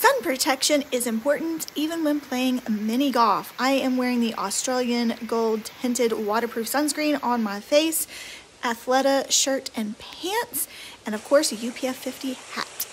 Sun protection is important even when playing mini golf. I am wearing the Australian gold tinted waterproof sunscreen on my face, Athleta shirt and pants, and of course a UPF 50 hat.